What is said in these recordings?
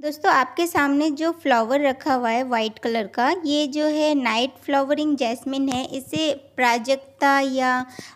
दोस्तों, आपके सामने जो फ्लावर रखा हुआ है वाइट कलर का, ये जो है नाइट फ्लावरिंग जैस्मिन है। इसे प्राजक्ता या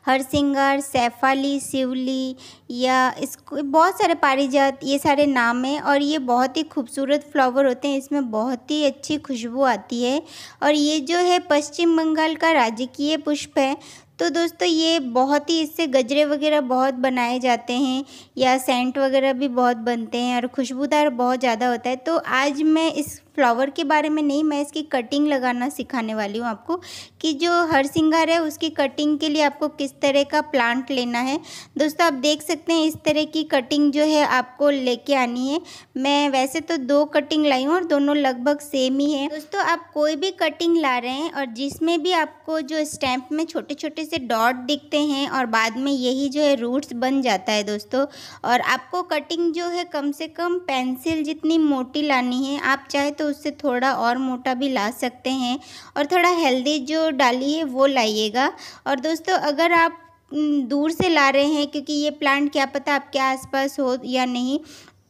हरसिंगार, सैफाली शिवली या इसको, बहुत सारे पारिजात, ये सारे नाम हैं और ये बहुत ही खूबसूरत फ्लावर होते हैं। इसमें बहुत ही अच्छी खुशबू आती है और ये जो है पश्चिम बंगाल का राजकीय पुष्प है। तो दोस्तों, ये बहुत ही इससे गजरे वगैरह बहुत बनाए जाते हैं या सेंट वगैरह भी बहुत बनते हैं और खुशबूदार बहुत ज़्यादा होता है। तो आज मैं इस फ्लावर के बारे में नहीं, मैं इसकी कटिंग लगाना सिखाने वाली हूँ आपको कि जो हर सिंगार है, उसकी कटिंग के लिए आपको किस तरह का प्लांट लेना है। दोस्तों, आप देख सकते हैं इस तरह की कटिंग जो है आपको लेके आनी है। मैं वैसे तो दो कटिंग लाई हूँ और दोनों लगभग सेम ही है। दोस्तों, आप कोई भी कटिंग ला रहे हैं और जिसमें भी आपको जो स्टैम्प में छोटे छोटे से डॉट दिखते हैं और बाद में यही जो है रूट्स बन जाता है दोस्तों। और आपको कटिंग जो है कम से कम पेंसिल जितनी मोटी लानी है, आप चाहे तो उससे थोड़ा और मोटा भी ला सकते हैं और थोड़ा हेल्दी जो डाली है वो लाइएगा। और दोस्तों, अगर आप दूर से ला रहे हैं क्योंकि ये प्लांट क्या पता आपके आसपास हो या नहीं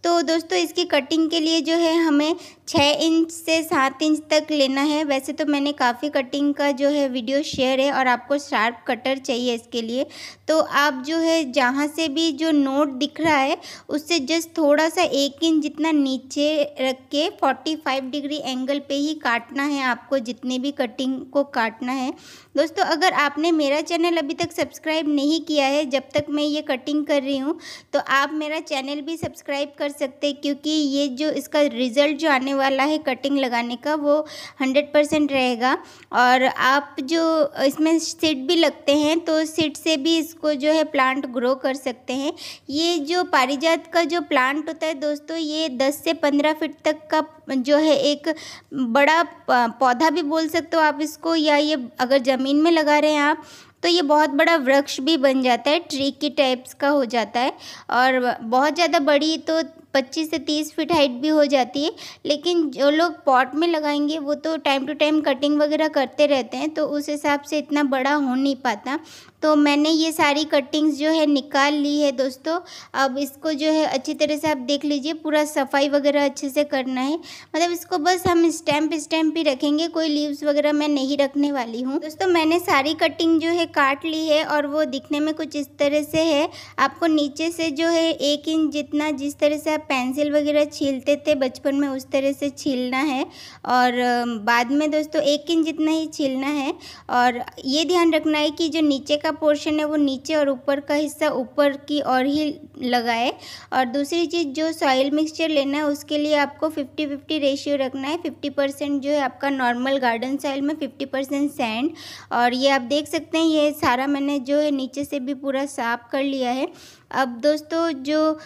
तो दोस्तों, इसकी कटिंग के लिए जो है हमें छः इंच से सात इंच तक लेना है। वैसे तो मैंने काफ़ी कटिंग का जो है वीडियो शेयर है और आपको शार्प कटर चाहिए इसके लिए। तो आप जो है जहाँ से भी जो नोट दिख रहा है, उससे जस्ट थोड़ा सा एक इंच जितना नीचे रख के फोर्टी फाइव डिग्री एंगल पे ही काटना है आपको, जितने भी कटिंग को काटना है। दोस्तों, अगर आपने मेरा चैनल अभी तक सब्सक्राइब नहीं किया है, जब तक मैं ये कटिंग कर रही हूँ तो आप मेरा चैनल भी सब्सक्राइब कर सकते क्योंकि ये जो इसका रिज़ल्ट जो आने वाला है कटिंग लगाने का, वो हंड्रेड परसेंट रहेगा। और आप जो इसमें सीड भी लगते हैं तो सीड से भी इसको जो है प्लांट ग्रो कर सकते हैं। ये जो पारिजात का जो प्लांट होता है दोस्तों, ये दस से पंद्रह फीट तक का जो है एक बड़ा पौधा भी बोल सकते हो आप इसको, या ये अगर ज़मीन में लगा रहे हैं आप तो ये बहुत बड़ा वृक्ष भी बन जाता है ट्री की टाइप्स का हो जाता है। और बहुत ज़्यादा बड़ी तो पच्चीस से तीस फीट हाइट भी हो जाती है, लेकिन जो लोग पॉट में लगाएँगे, वो तो टाइम टू टाइम कटिंग वगैरह करते रहते हैं तो उस हिसाब से इतना बड़ा हो नहीं पाता। तो मैंने ये सारी कटिंग्स जो है निकाल ली है दोस्तों। अब इसको जो है अच्छी तरह से आप देख लीजिए, पूरा सफ़ाई वगैरह अच्छे से करना है। मतलब इसको बस हम स्टैम्प स्टैम्प ही रखेंगे, कोई लीव्स वगैरह मैं नहीं रखने वाली हूँ। दोस्तों, मैंने सारी कटिंग जो है काट ली है और वो दिखने में कुछ इस तरह से है। आपको नीचे से जो है एक इंच जितना जिस तरह से आप पेंसिल वगैरह छीलते थे, बचपन में उस तरह से छीलना है। और बाद में दोस्तों एक इंच जितना ही छीलना है। और ये ध्यान रखना है कि जो नीचे का पोर्शन है वो नीचे और ऊपर का हिस्सा ऊपर की ओर ही लगाए और दूसरी चीज़ जो सॉइल मिक्सचर लेना है, उसके लिए आपको फिफ्टी फिफ्टी रेशियो रखना है। फिफ्टी परसेंट जो है आपका नॉर्मल गार्डन सॉइल में फिफ्टी परसेंट सैंड और ये आप देख सकते हैं, ये सारा मैंने जो है नीचे से भी पूरा साफ़ कर लिया है। अब दोस्तों जो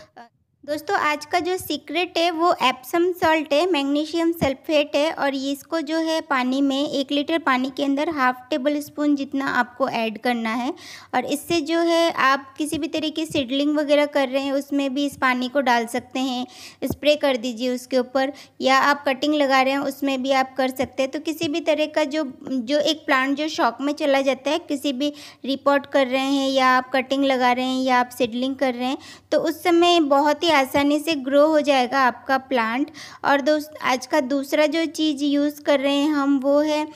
दोस्तों, आज का जो सीक्रेट है, वो एप्सम सॉल्ट है मैग्नीशियम सल्फेट है और ये इसको जो है पानी में एक लीटर पानी के अंदर हाफ़ टेबल स्पून जितना आपको ऐड करना है और इससे जो है आप किसी भी तरह की सीडलिंग वगैरह कर रहे हैं, उसमें भी इस पानी को डाल सकते हैं स्प्रे कर दीजिए उसके ऊपर या आप कटिंग लगा रहे हैं, उसमें भी आप कर सकते हैं। तो किसी भी तरह का जो जो एक प्लांट जो शॉक में चला जाता है, किसी भी रिपोर्ट कर रहे हैं या आप कटिंग लगा रहे हैं या आप सीडलिंग कर रहे हैं तो उस समय बहुत ही आसानी से ग्रो हो जाएगा आपका प्लांट और दोस्त, आज का दूसरा जो चीज़ यूज़ कर रहे हैं हम वो है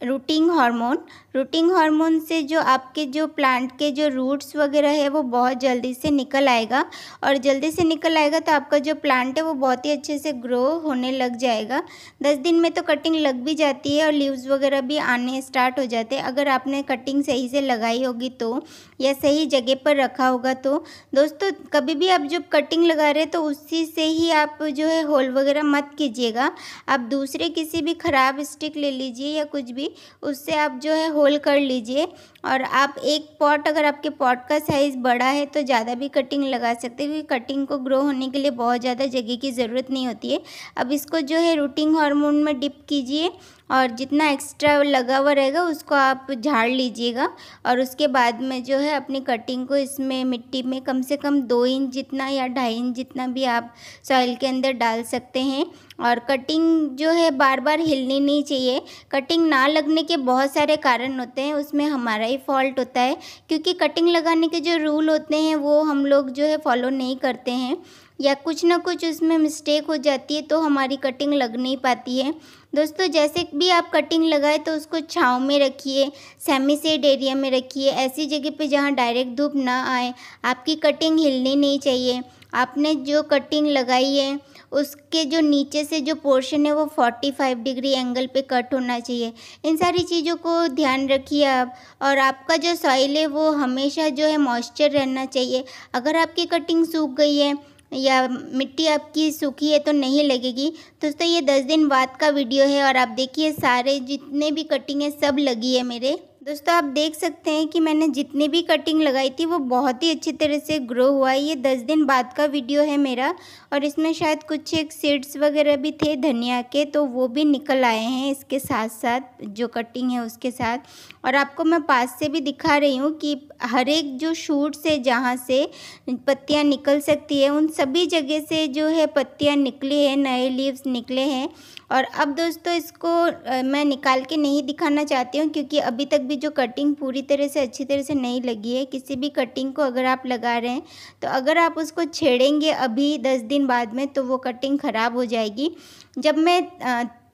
रूटिंग हार्मोन। रूटिंग हार्मोन से जो आपके जो प्लांट के जो रूट्स वगैरह है, वो बहुत जल्दी से निकल आएगा। और जल्दी से निकल आएगा तो आपका जो प्लांट है, वो बहुत ही अच्छे से ग्रो होने लग जाएगा। दस दिन में तो कटिंग लग भी जाती है और लीव्स वगैरह भी आने स्टार्ट हो जाते हैं। अगर आपने कटिंग सही से लगाई होगी तो या सही जगह पर रखा होगा तो। दोस्तों, कभी भी आप जब कटिंग लगा रहे तो उसी से ही आप जो है होल वगैरह मत कीजिएगा। आप दूसरे किसी भी ख़राब स्टिक ले लीजिए या कुछ भी उससे आप जो है होल कर लीजिए। और आप एक पॉट अगर आपके पॉट का साइज़ बड़ा है तो ज़्यादा भी कटिंग लगा सकते हैं, क्योंकि कटिंग को ग्रो होने के लिए बहुत ज़्यादा जगह की ज़रूरत नहीं होती है। अब इसको जो है रूटिंग हार्मोन में डिप कीजिए और जितना एक्स्ट्रा लगा हुआ रहेगा, उसको आप झाड़ लीजिएगा। और उसके बाद में जो है, अपनी कटिंग को इसमें मिट्टी में कम से कम दो इंच जितना या ढाई इंच जितना भी आप सॉइल के अंदर डाल सकते हैं। और कटिंग जो है बार बार हिलनी नहीं चाहिए। कटिंग ना लगने के बहुत सारे कारण होते हैं, उसमें हमारा ही फॉल्ट होता है। क्योंकि कटिंग लगाने के जो रूल होते हैं, वो हम लोग जो है फॉलो नहीं करते हैं। या कुछ ना कुछ उसमें मिस्टेक हो जाती है तो हमारी कटिंग लग नहीं पाती है। दोस्तों, जैसे भी आप कटिंग लगाए तो उसको छाँव में रखिए सेमी सेड एरिया में रखिए, ऐसी जगह पे जहाँ डायरेक्ट धूप ना आए, आपकी कटिंग हिलनी नहीं चाहिए। आपने जो कटिंग लगाई है, उसके जो नीचे से जो पोर्शन है वो 45 डिग्री एंगल पे कट होना चाहिए। इन सारी चीज़ों को ध्यान रखिए आप, और आपका जो सॉइल है वो हमेशा जो है मॉइस्चर रहना चाहिए। अगर आपकी कटिंग सूख गई है या मिट्टी आपकी सूखी है तो नहीं लगेगी। दोस्तों, ये दस दिन बाद का वीडियो है और आप देखिए, सारे जितने भी कटिंग है, सब लगी है मेरे। दोस्तों, आप देख सकते हैं कि मैंने जितनी भी कटिंग लगाई थी, वो बहुत ही अच्छी तरह से ग्रो हुआ है। ये दस दिन बाद का वीडियो है मेरा और इसमें शायद कुछ एक सीड्स वगैरह भी थे धनिया के तो वो भी निकल आए हैं इसके साथ साथ जो कटिंग है उसके साथ। और आपको मैं पास से भी दिखा रही हूँ कि हर एक जो शूट से जहाँ से पत्तियाँ निकल सकती है, उन सभी जगह से जो है पत्तियाँ निकली है, नए लीव्स निकले हैं। और अब दोस्तों, इसको मैं निकाल के नहीं दिखाना चाहती हूँ, क्योंकि अभी तक भी जो कटिंग पूरी तरह से अच्छी तरह से नहीं लगी है, किसी भी कटिंग को अगर आप लगा रहे हैं तो अगर आप उसको छेड़ेंगे अभी दस दिन बाद में तो वो कटिंग ख़राब हो जाएगी। जब मैं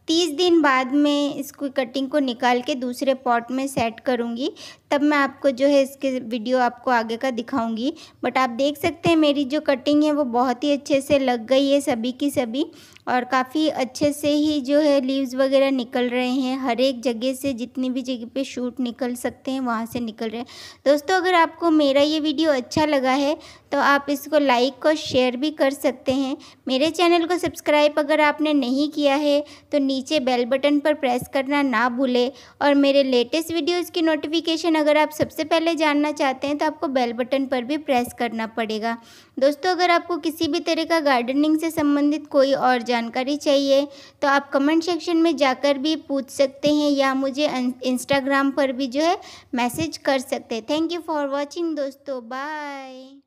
तीस दिन बाद में इसको कटिंग को निकाल के दूसरे पॉट में सेट करूँगी। तब मैं आपको जो है इसके वीडियो आपको आगे का दिखाऊँगी। बट आप देख सकते हैं मेरी जो कटिंग है वो बहुत ही अच्छे से लग गई है सभी की सभी। और काफ़ी अच्छे से ही जो है लीव्स वगैरह निकल रहे हैं। हर एक जगह से जितनी भी जगह पे शूट निकल सकते हैं, वहाँ से निकल रहे हैं। दोस्तों, अगर आपको मेरा ये वीडियो अच्छा लगा है तो आप इसको लाइक और शेयर भी कर सकते हैं। मेरे चैनल को सब्सक्राइब अगर आपने नहीं किया है तो नीचे बेल बटन पर प्रेस करना ना भूलें। और मेरे लेटेस्ट वीडियोज़ की नोटिफिकेशन अगर आप सबसे पहले जानना चाहते हैं तो आपको बेल बटन पर भी प्रेस करना पड़ेगा। दोस्तों, अगर आपको किसी भी तरह का गार्डनिंग से संबंधित कोई और जानकारी चाहिए तो आप कमेंट सेक्शन में जाकर भी पूछ सकते हैं या मुझे इंस्टाग्राम पर भी जो है मैसेज कर सकते हैं। थैंक यू फॉर वॉचिंग दोस्तों। बाय